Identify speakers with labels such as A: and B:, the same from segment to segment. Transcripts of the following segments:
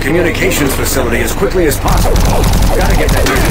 A: communications facility as quickly as possible. Gotta get that.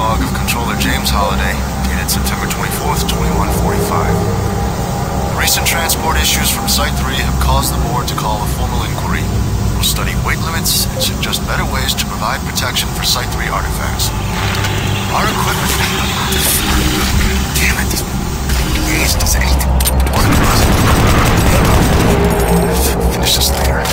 B: Log of Controller James Holliday, dated September 24th, 2145. Recent transport issues from Site 3 have caused the board to call a formal inquiry. We'll study weight limits and suggest better ways to provide protection for Site 3 artifacts. Our equipment... Damn it, these... These eight. Finish this later.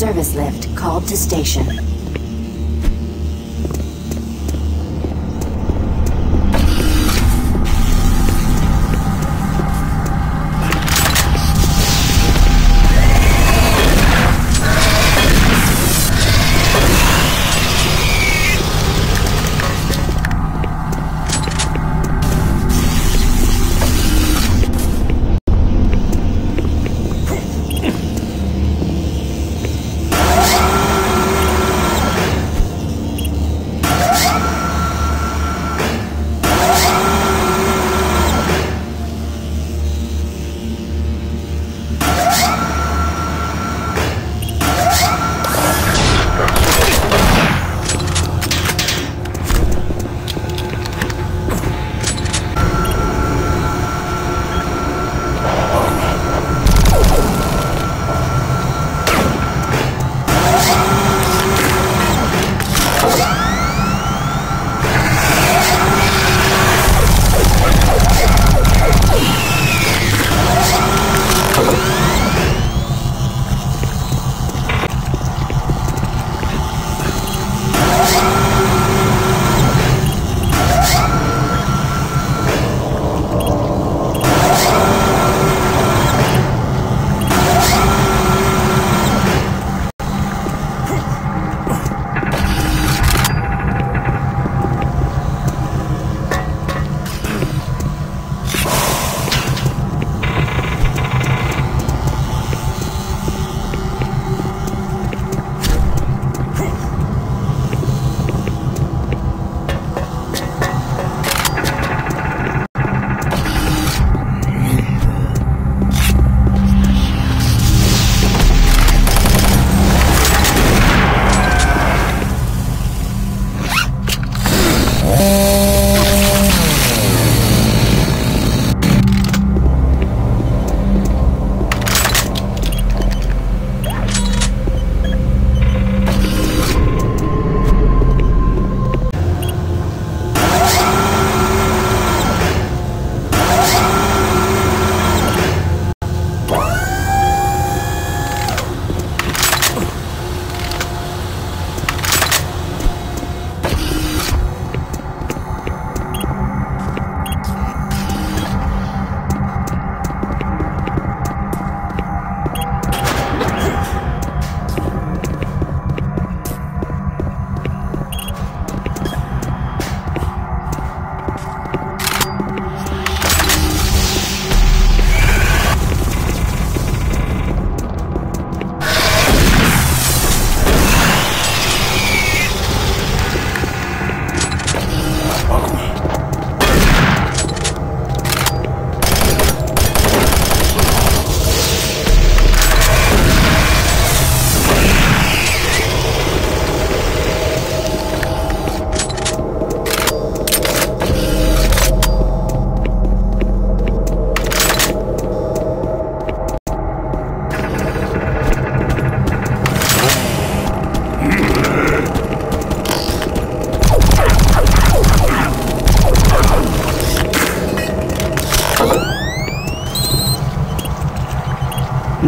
C: Service lift called to station.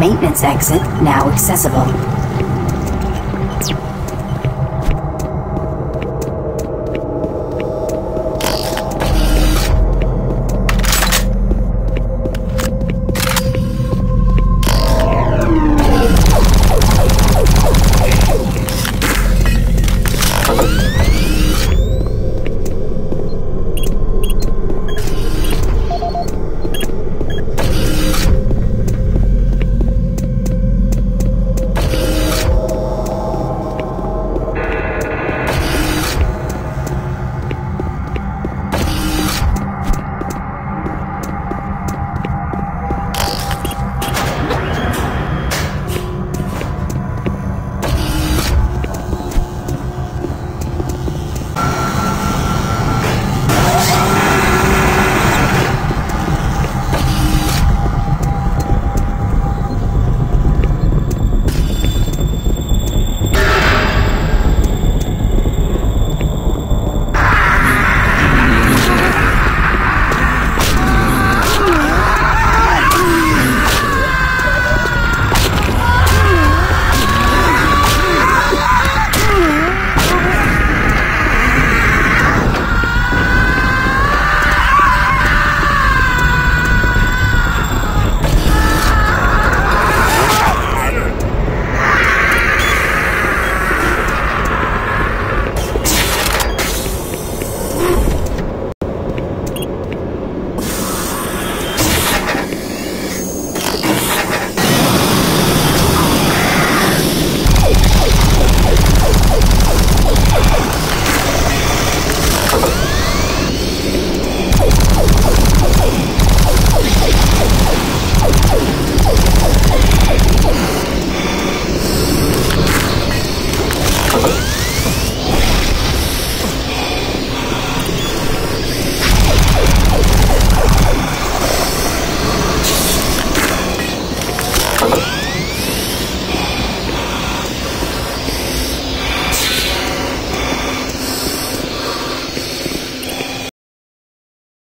C: Maintenance exit now accessible.